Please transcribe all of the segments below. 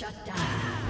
Shut down.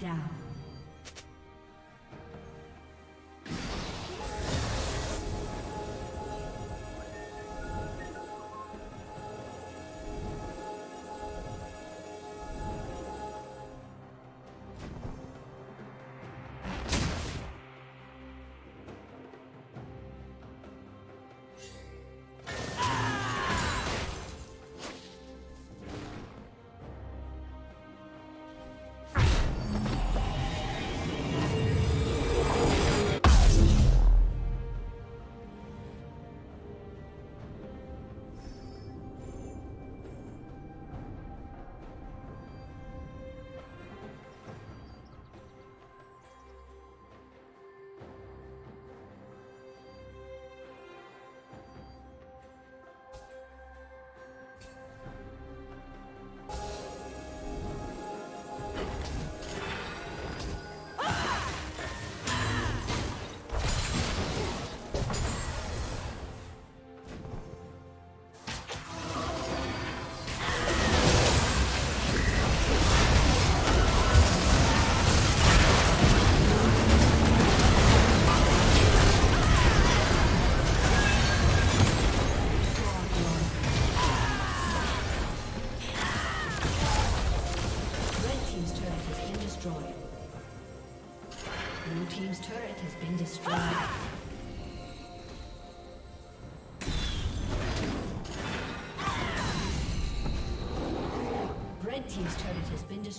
down.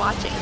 Watching.